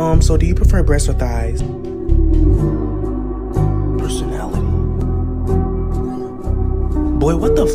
Um, so do you prefer breasts or thighs? Personality. Boy, what the